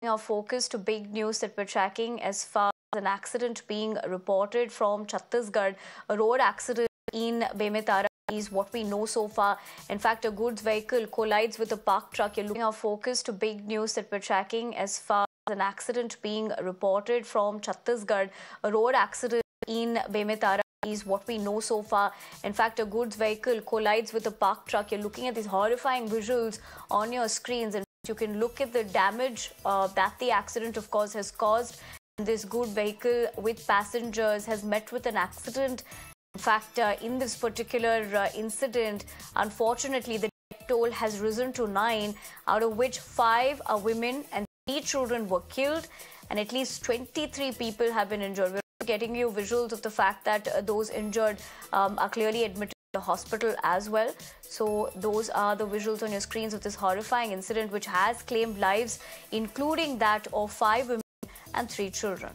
Our focus to big news that we're tracking as far as an accident being reported from Chhattisgarh, a road accident in Bemetara is what we know so far. In fact, a goods vehicle collides with a parked truck. You're looking our focus to big news that we're tracking as far as an accident being reported from Chhattisgarh, a road accident in Bemetara is what we know so far. In fact, a goods vehicle collides with a parked truck. You're looking at these horrifying visuals on your screens and you can look at the damage uh, that the accident, of course, has caused. This good vehicle with passengers has met with an accident. In fact, uh, in this particular uh, incident, unfortunately, the toll has risen to nine, out of which five are women and three children were killed, and at least 23 people have been injured. We're getting you visuals of the fact that uh, those injured um, are clearly admitted the hospital as well. So those are the visuals on your screens of this horrifying incident which has claimed lives, including that of five women and three children.